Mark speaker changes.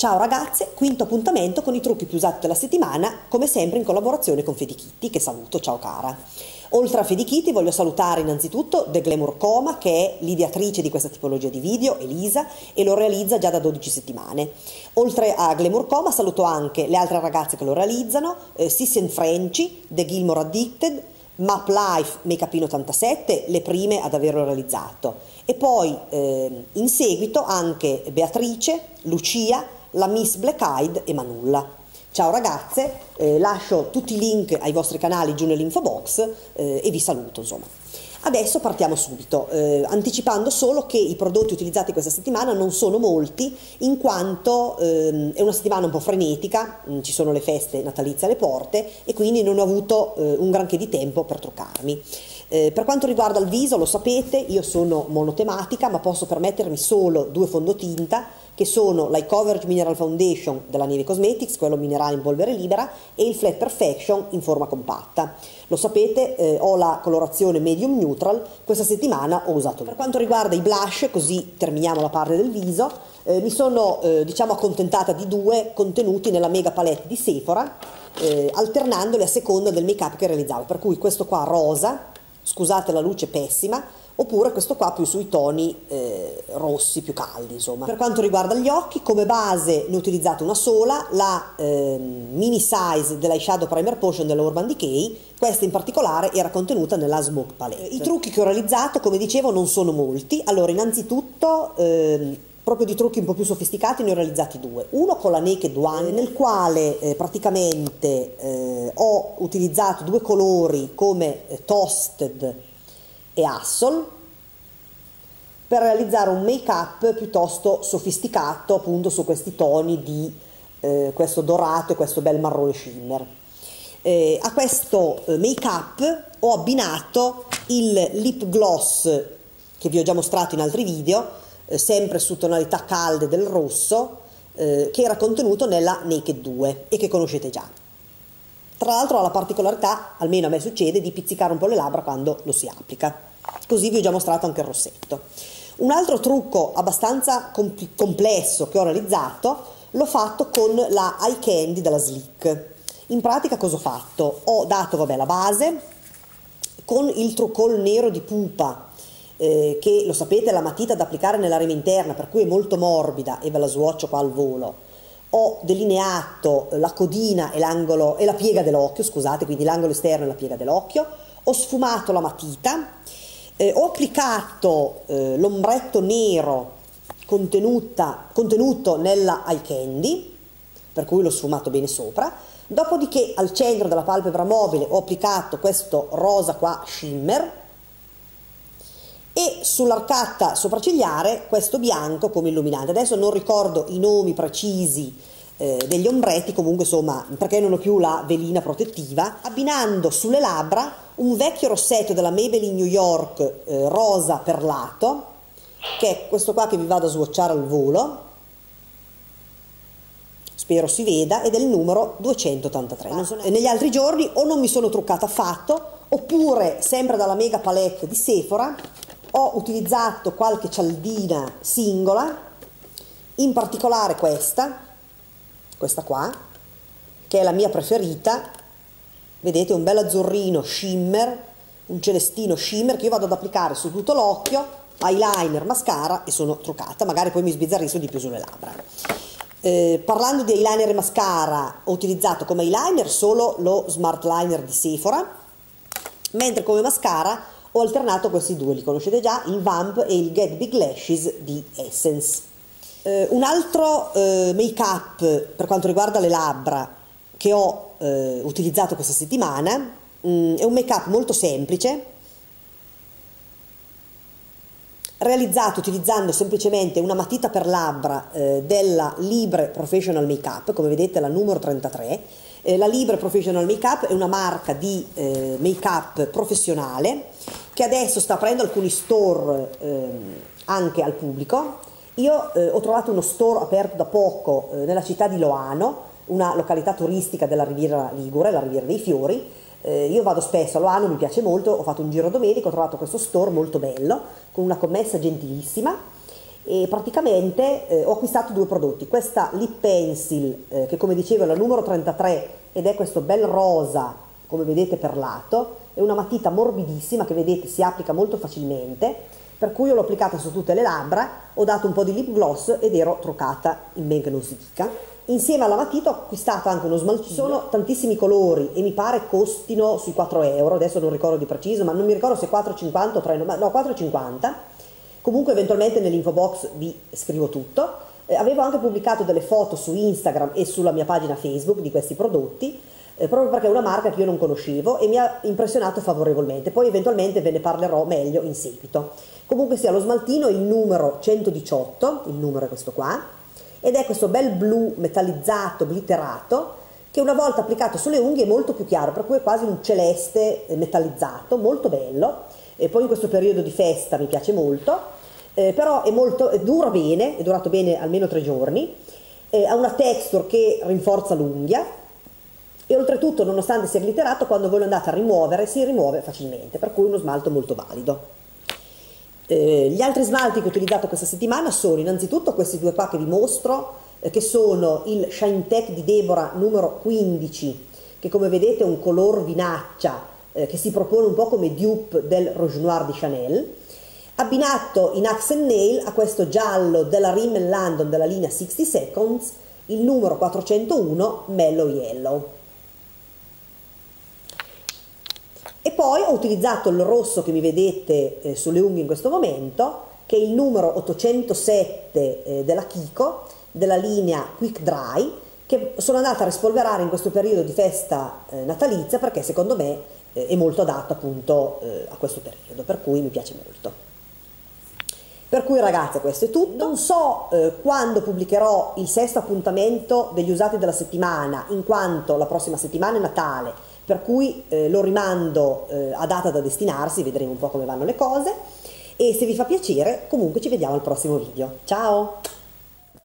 Speaker 1: Ciao ragazze, quinto appuntamento con i trucchi più usati della settimana, come sempre in collaborazione con Fedikitty, che saluto, ciao cara. Oltre a Fedikitty voglio salutare innanzitutto The Glamour Coma, che è l'ideatrice di questa tipologia di video, Elisa, e lo realizza già da 12 settimane. Oltre a Glamour Coma saluto anche le altre ragazze che lo realizzano, eh, Sissy Frenchy, The Gilmore Addicted, Map Life Makeupino 87, le prime ad averlo realizzato. E poi eh, in seguito anche Beatrice, Lucia, la Miss Black Eyed e Manulla. Ciao ragazze, eh, lascio tutti i link ai vostri canali giù nell'info box eh, e vi saluto insomma. Adesso partiamo subito, eh, anticipando solo che i prodotti utilizzati questa settimana non sono molti, in quanto ehm, è una settimana un po' frenetica, mh, mm, ci sono le feste natalizie alle porte e quindi non ho avuto eh, un granché di tempo per truccarmi. Eh, per quanto riguarda il viso, lo sapete, io sono monotematica, ma posso permettermi solo due fondotinta, che sono l'Eye Coverage Mineral Foundation della Neve Cosmetics, quello minerale in polvere libera, e il Flat Perfection in forma compatta. Lo sapete, eh, ho la colorazione medium neutral, questa settimana ho usato. Per quanto riguarda i blush, così terminiamo la parte del viso, eh, mi sono eh, diciamo accontentata di due contenuti nella mega palette di Sephora, eh, alternandoli a seconda del make up che realizzavo, per cui questo qua rosa, scusate la luce pessima, oppure questo qua più sui toni eh, rossi più caldi insomma. Per quanto riguarda gli occhi come base ne ho utilizzato una sola, la eh, mini size dell'eyeshadow primer potion della Urban Decay, questa in particolare era contenuta nella Smoke Palette. I trucchi che ho realizzato come dicevo non sono molti, allora innanzitutto eh, proprio di trucchi un po' più sofisticati ne ho realizzati due. Uno con la Naked One nel quale eh, praticamente eh, ho utilizzato due colori come eh, Toasted e Hassel per realizzare un make up piuttosto sofisticato appunto su questi toni di eh, questo dorato e questo bel marrone shimmer. Eh, a questo eh, make up ho abbinato il lip gloss che vi ho già mostrato in altri video eh, sempre su tonalità calde del rosso, eh, che era contenuto nella Naked 2 e che conoscete già. Tra l'altro ha la particolarità, almeno a me succede, di pizzicare un po' le labbra quando lo si applica. Così vi ho già mostrato anche il rossetto. Un altro trucco abbastanza compl- complesso che ho realizzato l'ho fatto con la Eye Candy della Slick. In pratica cosa ho fatto? Ho dato vabbè, la base con il truccol nero di pupa eh, che lo sapete è la matita da applicare nella rima interna, per cui è molto morbida e ve la swatcho qua al volo. Ho delineato la codina e, l'angolo, e la piega dell'occhio, scusate, quindi l'angolo esterno e la piega dell'occhio. Ho sfumato la matita, eh, ho applicato eh, l'ombretto nero contenuto nella eye candy, per cui l'ho sfumato bene sopra. Dopodiché al centro della palpebra mobile ho applicato questo rosa qua shimmer e sull'arcata sopraccigliare questo bianco come illuminante. Adesso non ricordo i nomi precisi eh, degli ombretti, comunque insomma, perché non ho più la velina protettiva, abbinando sulle labbra un vecchio rossetto della Maybelline New York eh, rosa perlato, che è questo qua che vi vado a swatchare al volo, spero si veda, ed è il numero 283. So negli altri giorni o non mi sono truccata affatto, oppure sempre dalla mega palette di Sephora, ho utilizzato qualche cialdina singola, in particolare questa, questa qua, che è la mia preferita, vedete un bel azzurrino shimmer, un celestino shimmer che io vado ad applicare su tutto l'occhio, eyeliner, mascara e sono truccata, magari poi mi sbizzarrisco di più sulle labbra. Eh, parlando di eyeliner e mascara, ho utilizzato come eyeliner solo lo Smart Liner di Sephora, mentre come mascara ho alternato questi due, li conoscete già, il Vamp e il Get Big Lashes di Essence. Eh, un altro eh, make up per quanto riguarda le labbra che ho eh, utilizzato questa settimana mh, mm, è un make up molto semplice realizzato utilizzando semplicemente una matita per labbra eh, della Libre Professional Makeup, come vedete la numero 33. Eh, la Libre Professional Makeup è una marca di eh, make-up professionale che adesso sta aprendo alcuni store ehm, anche al pubblico. Io eh, ho trovato uno store aperto da poco eh, nella città di Loano, una località turistica della Riviera Ligure, la Riviera dei Fiori. Eh, io vado spesso a Loano, mi piace molto, ho fatto un giro domenica, ho trovato questo store molto bello, con una commessa gentilissima e praticamente eh, ho acquistato due prodotti, questa lip pencil eh, che come dicevo è la numero 33 ed è questo bel rosa come vedete perlato, è una matita morbidissima che vedete si applica molto facilmente, per cui io l'ho applicata su tutte le labbra, ho dato un po' di lip gloss ed ero truccata in men che non si dica. Insieme alla matita ho acquistato anche uno smaltino, ci sono tantissimi colori e mi pare costino sui 4 euro, adesso non ricordo di preciso, ma non mi ricordo se 4,50 o 3, no 4,50 Comunque eventualmente nell'info box vi scrivo tutto. Eh, avevo anche pubblicato delle foto su Instagram e sulla mia pagina Facebook di questi prodotti, eh, proprio perché è una marca che io non conoscevo e mi ha impressionato favorevolmente. Poi eventualmente ve ne parlerò meglio in seguito. Comunque sia lo smaltino il numero 118, il numero è questo qua, ed è questo bel blu metallizzato, glitterato, che una volta applicato sulle unghie è molto più chiaro, per cui è quasi un celeste metallizzato, molto bello e poi in questo periodo di festa mi piace molto, eh, però è molto, dura bene, è durato bene almeno tre giorni, eh, ha una texture che rinforza l'unghia e oltretutto nonostante sia glitterato quando voi lo andate a rimuovere si rimuove facilmente, per cui uno smalto molto valido. Eh, gli altri smalti che ho utilizzato questa settimana sono innanzitutto questi due qua che vi mostro, eh, che sono il Shine Tech di Deborah numero 15, che come vedete è un color vinaccia eh, che si propone un po' come dupe del Rouge Noir di Chanel, abbinato in Accent Nail a questo giallo della Rimmel London della linea 60 Seconds, il numero 401 Mellow Yellow. E poi ho utilizzato il rosso che mi vedete eh, sulle unghie in questo momento, che è il numero 807 eh, della Kiko, della linea Quick Dry, che sono andata a rispolverare in questo periodo di festa eh, natalizia perché secondo me eh, è molto adatto appunto eh, a questo periodo, per cui mi piace molto. Per cui ragazze questo è tutto, non so eh, quando pubblicherò il sesto appuntamento degli usati della settimana, in quanto la prossima settimana è Natale, per cui eh, lo rimando eh, a data da destinarsi, vedremo un po' come vanno le cose e se vi fa piacere comunque ci vediamo al prossimo video. Ciao!